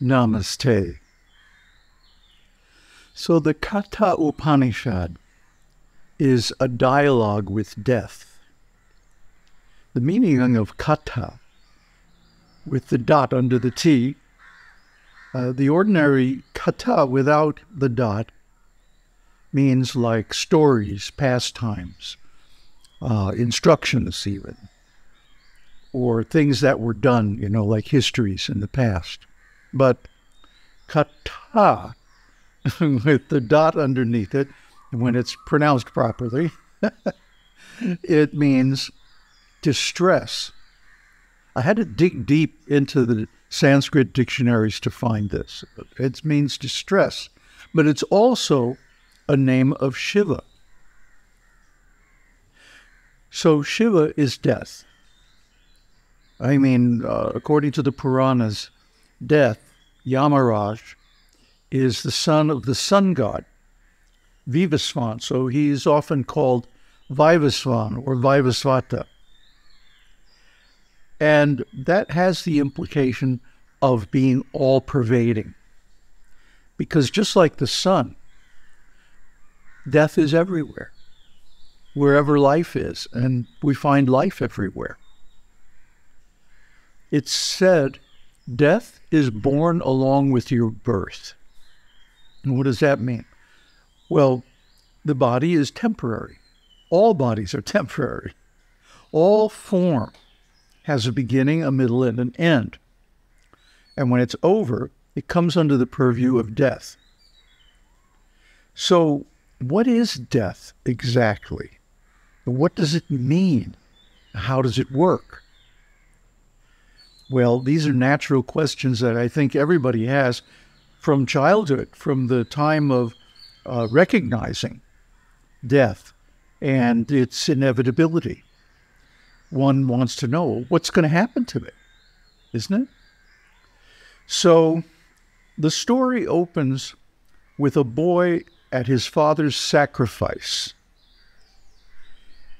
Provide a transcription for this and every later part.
Namaste. So the Katha Upanishad is a dialogue with death. The meaning of Katha, with the dot under the T, uh, the ordinary Katha without the dot means like stories, pastimes, uh, instructions, even, or things that were done, you know, like histories in the past. But Katha, with the dot underneath it, and when it's pronounced properly, it means distress. I had to dig deep into the Sanskrit dictionaries to find this. It means distress, but it's also a name of Shiva. So Shiva is death. I mean, uh, according to the Puranas, death, Yamaraj, is the son of the sun god, Vivasvan. So he is often called Vaivasvan or Vaivasvata. And that has the implication of being all pervading. Because just like the sun, death is everywhere, wherever life is, and we find life everywhere. It's said death is born along with your birth. And what does that mean? Well, the body is temporary. All bodies are temporary. All form has a beginning, a middle, and an end. And when it's over, it comes under the purview of death. So, what is death exactly? What does it mean? How does it work? Well, these are natural questions that I think everybody has from childhood, from the time of uh, recognizing death and its inevitability. One wants to know what's going to happen to me, isn't it? So the story opens with a boy at his father's sacrifice.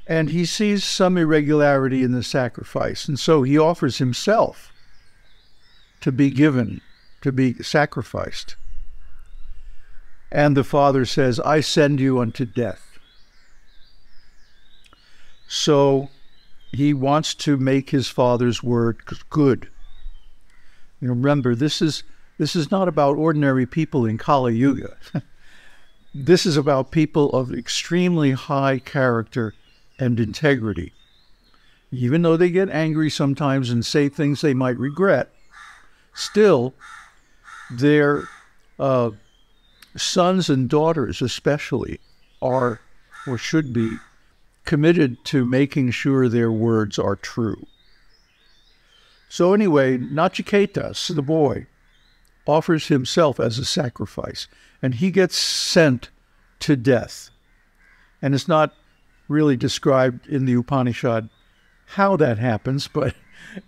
And he sees some irregularity in the sacrifice. And so he offers himself to be given, to be sacrificed. And the father says, I send you unto death. So he wants to make his father's word good. You remember, this is this is not about ordinary people in Kali Yuga. this is about people of extremely high character and integrity. Even though they get angry sometimes and say things they might regret, still, their uh, sons and daughters, especially, are or should be committed to making sure their words are true. So, anyway, Nachiketas, the boy, offers himself as a sacrifice, and he gets sent to death. And it's not really described in the Upanishad how that happens, but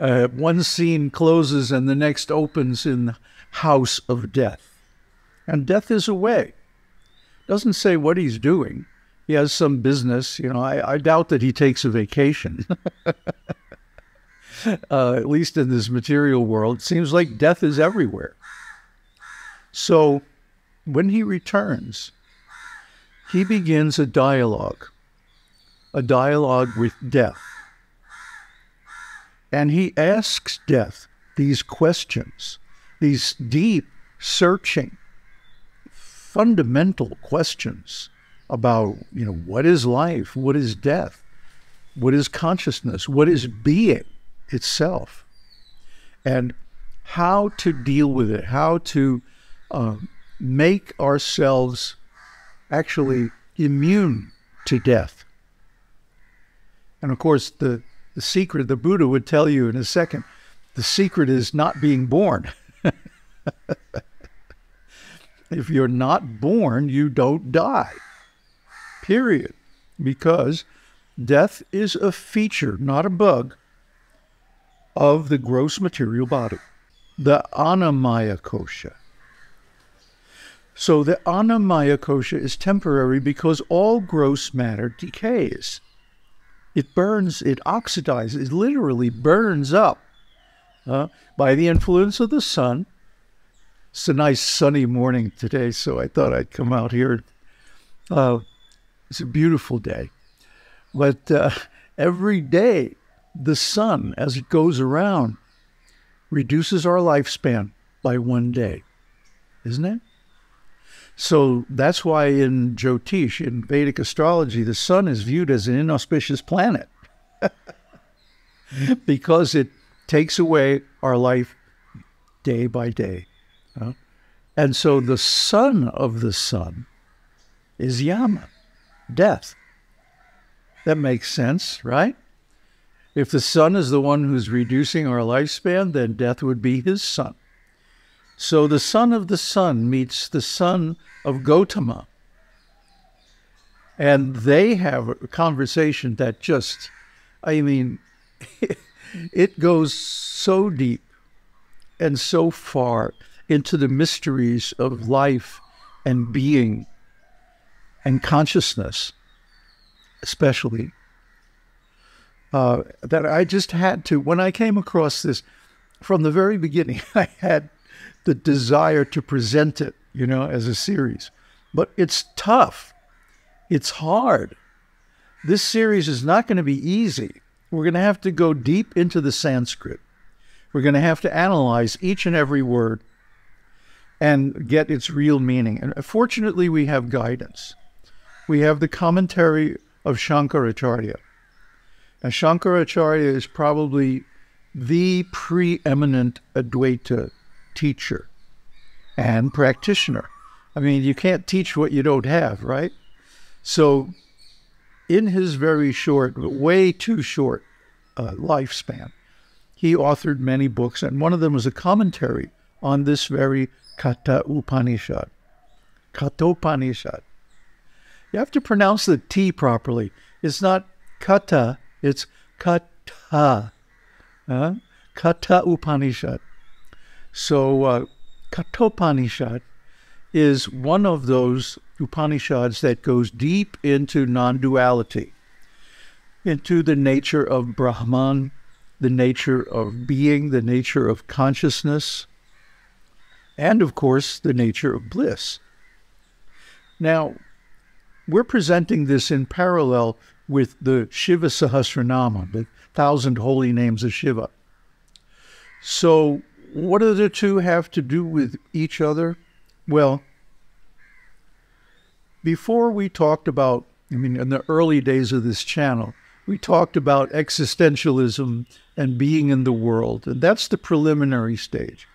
uh, one scene closes and the next opens in the house of death. And death is away. Doesn't say what he's doing. He has some business. You know, I, I doubt that he takes a vacation. uh, at least in this material world, it seems like death is everywhere. So when he returns, he begins a dialogue, a dialogue with death. And he asks death these questions, these deep, searching, fundamental questions about, you know, what is life? What is death? What is consciousness? What is being itself? And how to deal with it, how to uh, make ourselves actually immune to death. And of course, the, the secret, the Buddha would tell you in a second, the secret is not being born. if you're not born, you don't die. Period. Because death is a feature, not a bug, of the gross material body, the annamaya kosha. So the annamaya kosha is temporary because all gross matter decays. It burns, it oxidizes, it literally burns up uh, by the influence of the sun It's a nice sunny morning today, so I thought I'd come out here. Uh, it's a beautiful day. But uh, every day, the sun, as it goes around, reduces our lifespan by one day, isn't it? So that's why in Jyotish, in Vedic astrology, the sun is viewed as an inauspicious planet because it takes away our life day by day. And so the son of the sun is Yama, death. That makes sense, right? If the sun is the one who's reducing our lifespan, then death would be his son. So the son of the sun meets the son of Gotama. And they have a conversation that just, I mean, it goes so deep and so far into the mysteries of life and being and consciousness especially, uh, that I just had to, when I came across this from the very beginning, I had the desire to present it, you know, as a series. But it's tough, it's hard. This series is not going to be easy. We're going to have to go deep into the Sanskrit. We're going to have to analyze each and every word and get its real meaning. And uh, fortunately, we have guidance. We have the commentary of Shankaracharya. Now, Shankaracharya is probably the preeminent Advaita teacher and practitioner. I mean, you can't teach what you don't have, right? So, in his very short, way too short uh, lifespan, he authored many books, and one of them was a commentary on this very Katha Upanishad. Kathopanishad. You have to pronounce the T properly. It's not kata, it's kata. Uh, kata Upanishad. So, uh, Kathopanishad is one of those Upanishads that goes deep into non duality, into the nature of Brahman, the nature of being, the nature of consciousness, and of course, the nature of bliss. Now, we're presenting this in parallel with the Shiva Sahasranama, the thousand holy names of Shiva. So, what do the two have to do with each other? Well, before we talked about, I mean, in the early days of this channel, we talked about existentialism and being in the world, and that's the preliminary stage.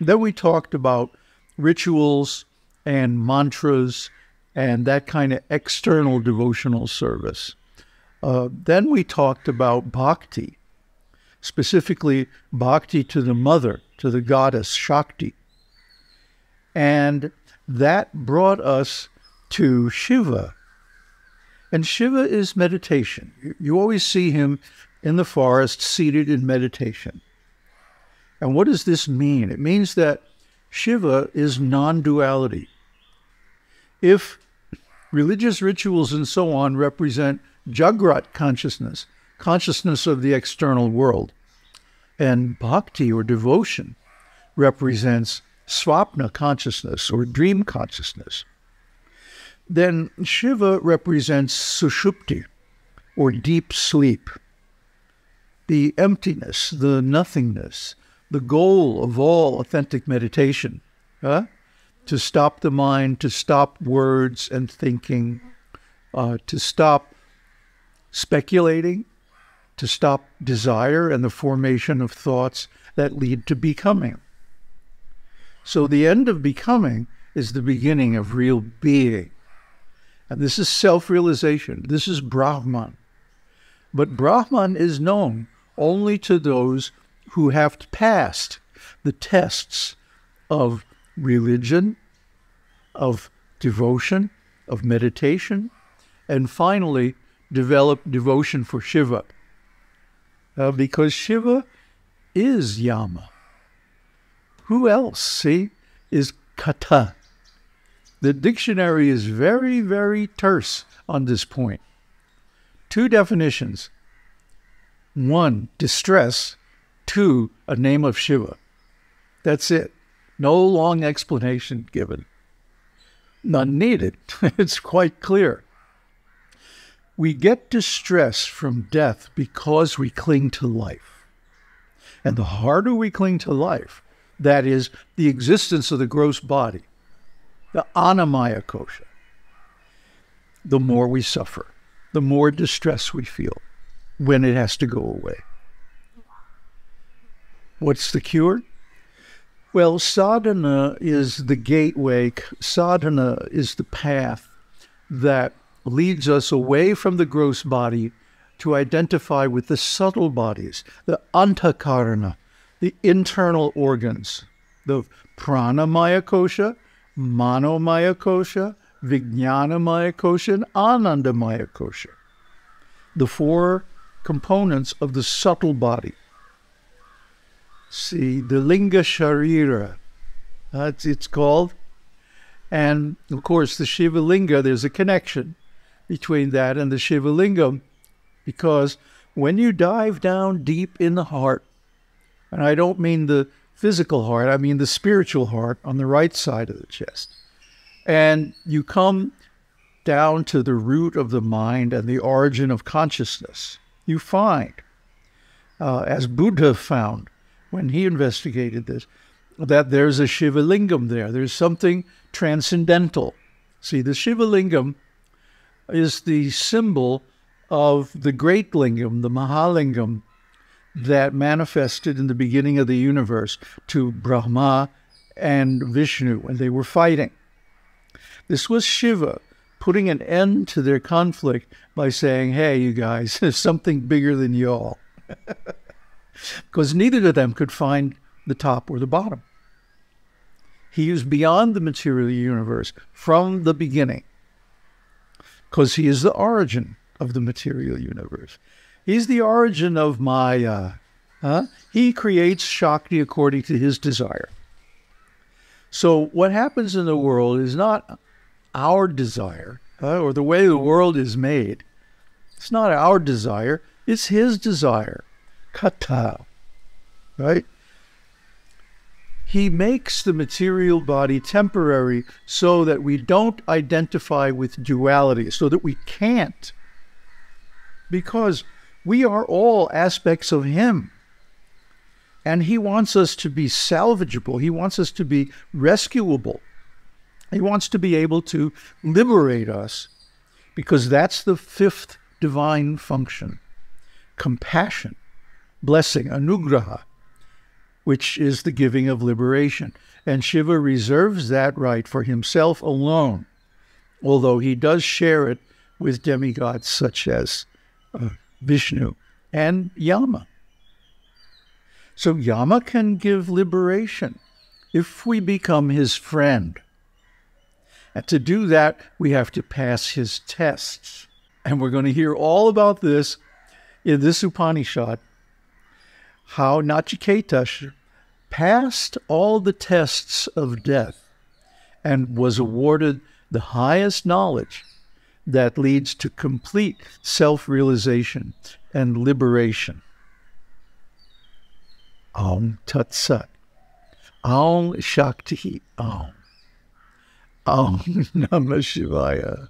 Then we talked about rituals and mantras and that kind of external devotional service. Uh, then we talked about bhakti, specifically bhakti to the mother, to the goddess Shakti. And that brought us to Shiva. And Shiva is meditation. You always see him in the forest seated in meditation. And what does this mean? It means that Shiva is non duality. If religious rituals and so on represent Jagrat consciousness, consciousness of the external world. And bhakti or devotion represents swapna consciousness or dream consciousness. Then Shiva represents sushupti or deep sleep, the emptiness, the nothingness, the goal of all authentic meditation. Huh? to stop the mind, to stop words and thinking, uh, to stop speculating, to stop desire and the formation of thoughts that lead to becoming. So the end of becoming is the beginning of real being. And this is self realization. This is Brahman. But Brahman is known only to those who have passed the tests of religion, of devotion, of meditation, and finally develop devotion for Shiva. Uh, because Shiva is Yama. Who else, see, is Kata? The dictionary is very, very terse on this point. Two definitions one, distress, two, a name of Shiva. That's it. No long explanation given. None needed. it's quite clear. We get distress from death because we cling to life. And the harder we cling to life, that is, the existence of the gross body, the annamaya kosha, the more we suffer, the more distress we feel when it has to go away. What's the cure? Well, sadhana is the gateway, sadhana is the path that leads us away from the gross body to identify with the subtle bodies, the antakarana, the internal organs, the pranamaya kosha, manomaya kosha, vijnanamaya kosha, and anandamaya kosha. The four components of the subtle body. See, the linga sharira, that's it's called. And of course, the Shiva Linga, there's a connection between that and the Shiva Lingam, because when you dive down deep in the heart, and I don't mean the physical heart, I mean the spiritual heart on the right side of the chest, and you come down to the root of the mind and the origin of consciousness, you find, uh, as Buddha found when he investigated this, that there's a Shiva Lingam there. There's something transcendental. See, the Shiva Lingam is the symbol of the great lingam, the Mahalingam, that manifested in the beginning of the universe to Brahma and Vishnu when they were fighting. This was Shiva putting an end to their conflict by saying, hey, you guys, there's something bigger than y'all. because neither of them could find the top or the bottom. He is beyond the material universe from the beginning because he is the origin of the material universe. He's the origin of Maya. Huh? He creates Shakti according to his desire. So, what happens in the world is not our desire uh, or the way the world is made. It's not our desire, it's his desire. Kata. Right? He makes the material body temporary so that we don't identify with duality, so that we can't. Because we are all aspects of Him. And He wants us to be salvageable, He wants us to be rescuable. He wants to be able to liberate us because that's the fifth divine function compassion, blessing, anugraha which is the giving of liberation. And Shiva reserves that right for himself alone, although he does share it with demigods such as uh, Vishnu and Yama. So Yama can give liberation if we become his friend. And to do that, we have to pass his tests. And we're going to hear all about this in this Upanishad how Nachiketa passed all the tests of death and was awarded the highest knowledge that leads to complete self realization and liberation. Om Tat Sat. Om Shakti Om. Om Namah Shivaya.